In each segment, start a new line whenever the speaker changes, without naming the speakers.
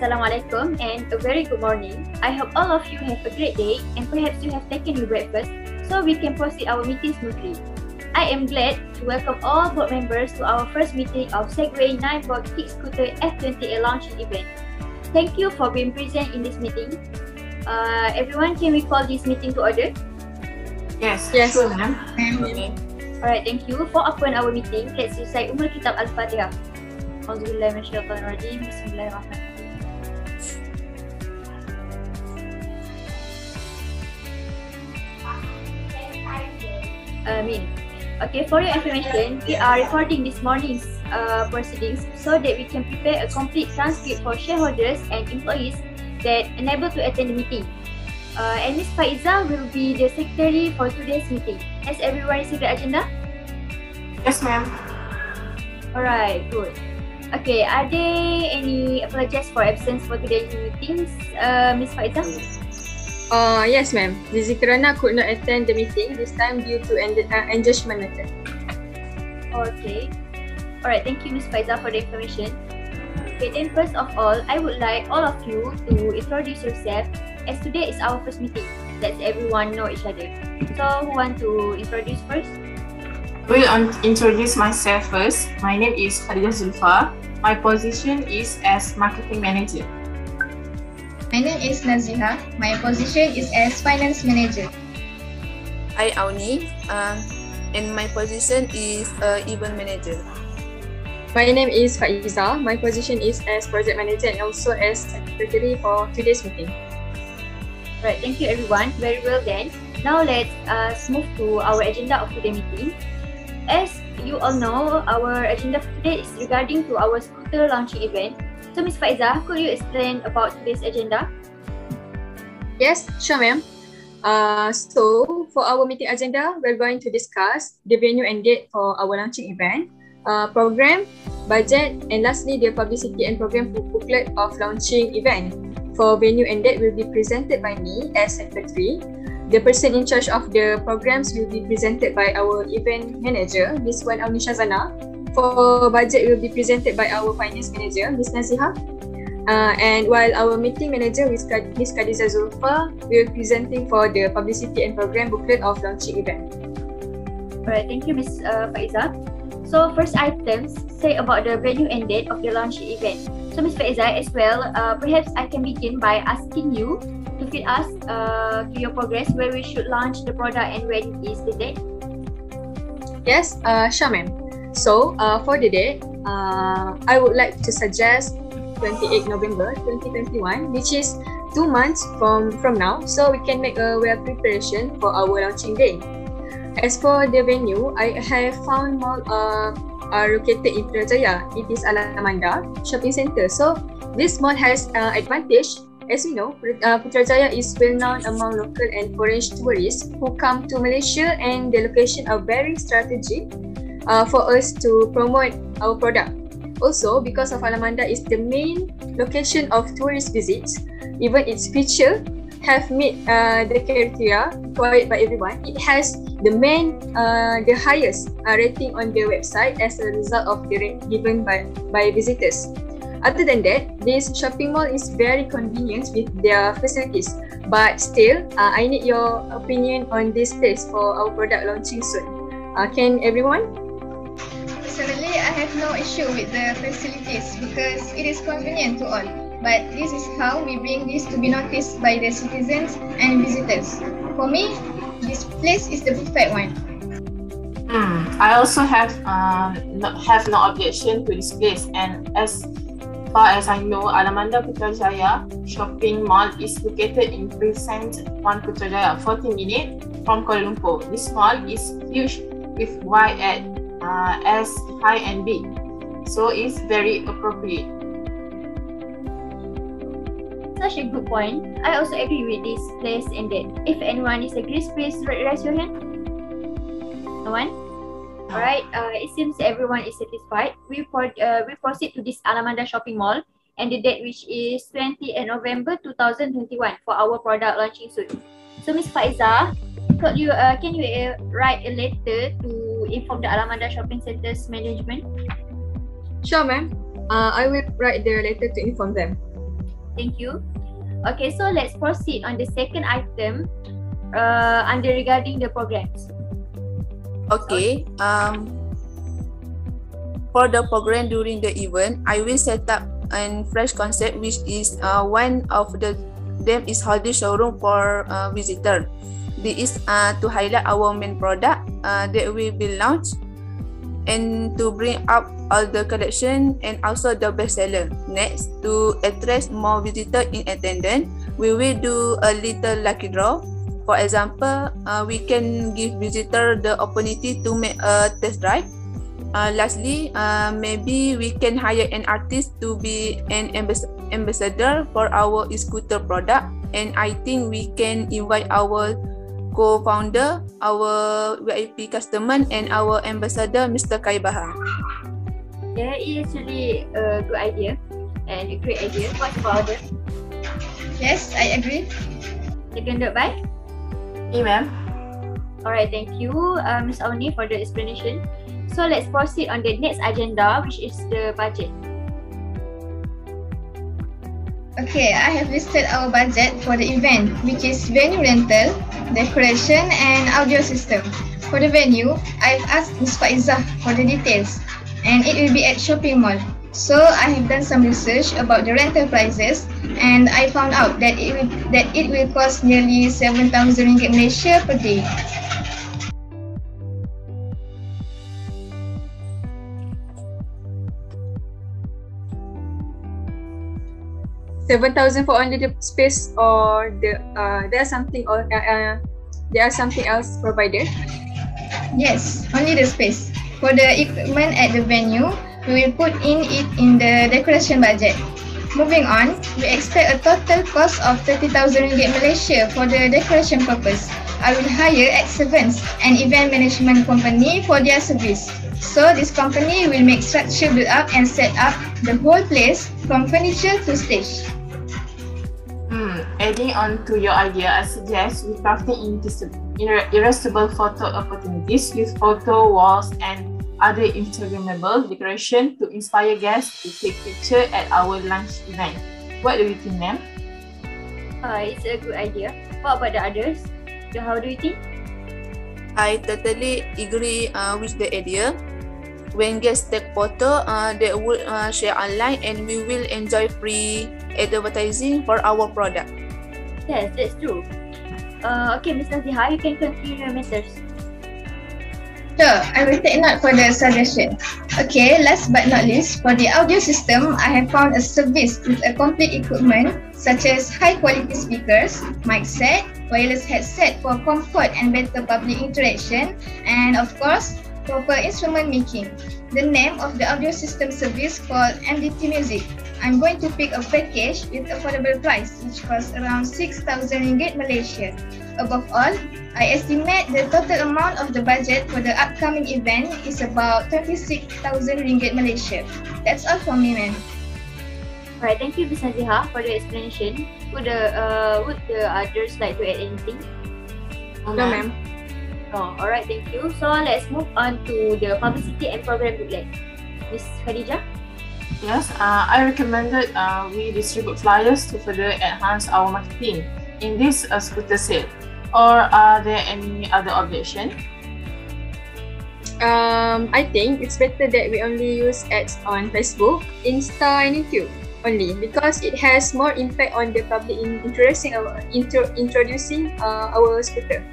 very good morning. I hope all of you have a great day and perhaps you have taken your breakfast so we can proceed our meeting smoothly. I am glad to welcome all board members to our first meeting of Segway 9 Board Kick Scooter F20A launching event. Thank you for being present in this meeting. Uh, everyone, can we call this meeting to order?
Yes,
Yes.
sure, ma'am.
Okay.
Alright, thank you. For open our meeting, let's recite Umul Kitab Al-Fatihah. Auzubillahi minasyaitanirrajim. Bismillahirrahmanirrahim. Amin. Okay, for your information, we are recording this morning's uh, proceedings so that we can prepare a complete transcript for shareholders and employees that unable to attend the meeting. Uh, and Ms. Faizah will be the secretary for today's meeting. Has everyone received the agenda?
Yes, ma'am.
Alright, good. Okay, are there any apologies for absence for today's meetings, uh, Ms. Faizah?
Uh, yes, ma'am. Zizi Kirana could not attend the meeting this time due to en- uh, engagement matter.
Okay. Alright, thank you Ms. Faizah for the information. Okay, then first of all, I would like all of you to introduce yourself as today is our first meeting. Let's everyone know each other. So, who want to introduce first?
Will un- introduce myself first. My name is Khadijah Zulfa. My position is as marketing manager.
My name is Nazihah. My position is as finance manager.
I Auni, uh, and my position is uh, event manager.
My name is Faizah. My position is as project manager and also as secretary for today's meeting.
Right, thank you everyone. Very well then. Now let's uh, move to our agenda of today's meeting. As you all know, our agenda for today is regarding to our scooter launching event. So Ms. Faiza, could you explain about today's agenda?
Yes, sure, ma'am. Uh, so for our meeting agenda, we're going to discuss the venue and date for our launching event, uh, program, budget, and lastly, the publicity and program booklet of launching event. For venue and date will be presented by me as secretary. The person in charge of the programs will be presented by our event manager, Ms. Wan Auni Shazana. For budget will be presented by our finance manager, Ms. Nazihah. Uh, and while our meeting manager Ms. Khadijah Zulfa will be presenting for the publicity and program booklet of launching event.
Alright, thank you Ms. Uh, Faizah. So first items say about the venue and date of the launch event. So Ms. Faizah as well, uh, perhaps I can begin by asking you to feed us uh, to your progress where we should launch the product and when is the date.
Yes, uh, sure ma'am. So uh, for the date, uh, I would like to suggest 28 November 2021, which is two months from, from now, so we can make a well preparation for our launching day. As for the venue, I have found mall uh, are located in Putrajaya. It is Alamanda Shopping Center. So this mall has uh, advantage. As we know, uh, Putrajaya is well known among local and foreign tourists who come to Malaysia, and the location are very strategic uh, for us to promote our product. Also, because of Alamanda is the main location of tourist visits, even its feature have met uh, the criteria required by everyone. It has the main, uh, the highest uh, rating on their website as a result of the rate given by, by visitors. Other than that, this shopping mall is very convenient with their facilities. But still, uh, I need your opinion on this place for our product launching soon. Uh, can everyone?
Personally, I have no issue with the facilities because it is convenient to all. But this is how we bring this to be noticed by the citizens and visitors. For me, this place is the perfect one.
Hmm. I also have uh, no, have no objection to this place, and as far as I know, Alamanda Putrajaya shopping mall is located in Precinct 1 Putrajaya, 40 minutes from Kuala Lumpur. This mall is huge with wide uh, as high and big, so it's very appropriate.
Such a good point. I also agree with this place and date. If anyone is disagrees, please raise your hand. No one? Alright, uh, it seems everyone is satisfied. We, pro- uh, we proceed to this Alamanda shopping mall and the date which is 20 November 2021 for our product launching soon. So Miss Faizah, could you, uh, can you uh, write a letter to inform the Alamanda Shopping Centre's management?
Sure, ma'am. Uh, I will write the letter to inform them.
Thank you. Okay, so let's proceed on the second item uh, under regarding the programs.
Okay. Um, for the program during the event, I will set up a fresh concept, which is uh, one of the them is holding showroom for uh, visitor. This is uh, to highlight our main product uh, that will be launched and to bring up all the collection and also the bestseller. Next, to attract more visitor in attendance, we will do a little lucky draw. For example, uh, we can give visitor the opportunity to make a test drive. Uh, lastly, uh, maybe we can hire an artist to be an ambas- ambassador for our e-scooter product. And I think we can invite our co-founder, our VIP customer, and our ambassador, Mr. Kaibaha.
Yeah, it is really a good idea and a great idea. What's about it?
Yes, I agree.
Seconded by?
Me, ma'am.
Alright, thank you, uh, Ms. Auni, for the explanation. So let's proceed on the next agenda, which is the budget.
Okay, I have listed our budget for the event, which is venue rental, decoration, and audio system. For the venue, I've asked Ms. Faizah for the details, and it will be at shopping mall. So I have done some research about the rental prices, and I found out that it will, that it will cost nearly 7,000 ringgit Malaysia per day.
Seven thousand for only the space or the uh there's something or uh, uh there are something else provided.
Yes, only the space. For the equipment at the venue, we will put in it in the decoration budget. Moving on, we expect a total cost of 30,000 ringgit Malaysia for the decoration purpose. I will hire Excellence, an event management company for their service. So this company will make structure build up and set up the whole place from furniture to stage.
Hmm, adding on to your idea, I suggest we crafting irres- irre- irresistible photo opportunities with photo walls and other Instagrammable decoration to inspire guests to take picture at our lunch event. What do you think, ma'am?
Uh, it's a good idea. What about the others? So how do you think?
I totally agree uh, with the idea. When guests take photo, uh, they will uh, share online and we will enjoy free advertising for our product.
Yes, that's true. Uh, okay, Ms. Naziha, you can continue your matters.
Sure, I will take note for the suggestion. Okay, last but not least, for the audio system, I have found a service with a complete equipment such as high quality speakers, mic set, wireless headset for comfort and better public interaction, and of course, proper instrument making. The name of the audio system service called MDT Music. I'm going to pick a package with affordable price which costs around 6,000 ringgit Malaysia. Above all, I estimate the total amount of the budget for the upcoming event is about 26,000 ringgit Malaysia. That's all from me, ma'am.
Alright, thank you, Ms. Naziha, for the explanation. Would the uh, would the others like to add anything?
No, ma'am.
No. Alright, thank you. So let's move on to the publicity and program booklet. Ms. Khadijah?
Yes, uh, I recommended uh, we distribute flyers to further enhance our marketing in this uh, scooter sale. Or are there any other objection?
Um, I think it's better that we only use ads on Facebook, Insta, and YouTube only because it has more impact on the public in introducing our intro, introducing uh, our scooter.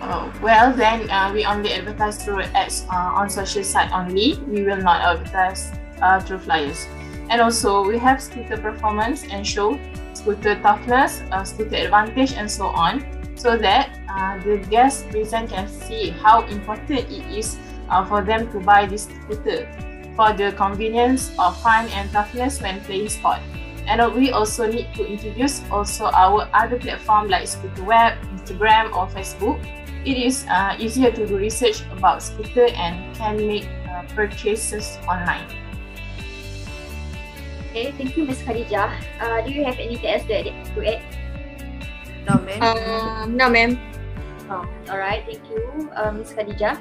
Oh, well, then uh, we only advertise through ads uh, on social site only. We will not advertise uh, through flyers. And also, we have scooter performance and show, scooter toughness, uh, scooter advantage, and so on, so that uh, the guest present can see how important it is uh, for them to buy this scooter for the convenience of fun and toughness when playing sport. And we also need to introduce also our other platform like Scooter Web, Instagram, or Facebook it is uh, easier to do research about scooter and can make uh, purchases online.
Okay, thank you, Ms. Khadijah. Uh, do you have anything else to add? To add?
No, ma'am.
Um, no, ma'am.
Oh, alright, thank you, uh, Ms. Khadijah.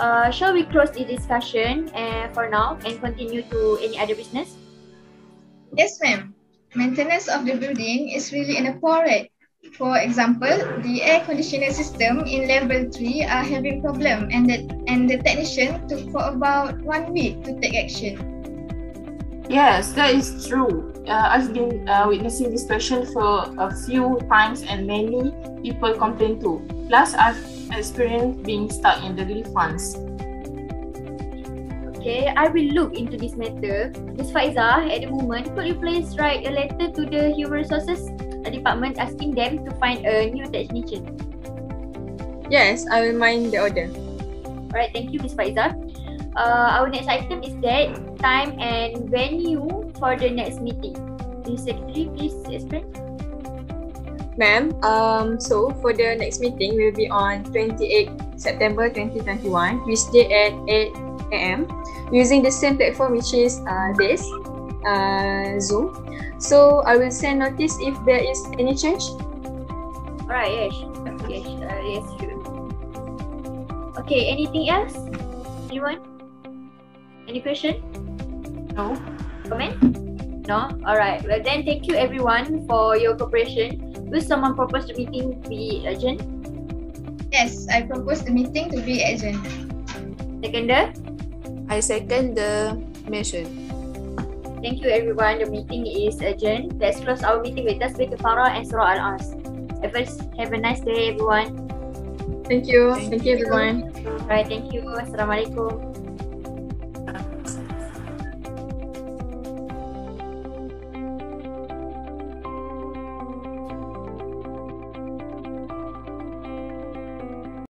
Uh, shall we close the discussion uh, for now and continue to any other business?
Yes, ma'am. maintenance of the building is really in a poor. For example, the air conditioner system in level 3 are having problem and the, and the technician took for about one week to take action.
Yes, that is true. Uh, I've been uh, witnessing this question for a few times and many people complain too. Plus, I've experienced being stuck in the relief funds.
Okay, I will look into this matter. Ms. Faizah, at the moment, could you please write a letter to the Human Resources Department asking them to find a new technician?
Yes, I will mind the order.
Alright, thank you, Ms. Faizah. Uh, our next item is date, time, and venue for the next meeting. Ms. Secretary, please explain.
Ma'am, um, so for the next meeting will be on 28 September 2021, which day at 8 a.m. using the same platform which is uh, this, uh, Zoom. So I will send notice if there is any change.
Alright, yes. Yes, uh, yes, sure. Okay, anything else? Anyone? Any question?
No?
Comment? No? Alright. Well then, thank you everyone for your cooperation. Will someone propose the meeting be urgent?
Yes, I propose the meeting to be urgent.
Seconder?
I second the motion.
Thank you everyone. The meeting is urgent. Let's close our meeting with Tasbih Kafara and Surah Al-Asr. First, have a nice day everyone.
Thank you.
Thank
Thank, you everyone.
Alright, thank you. Assalamualaikum.